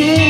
see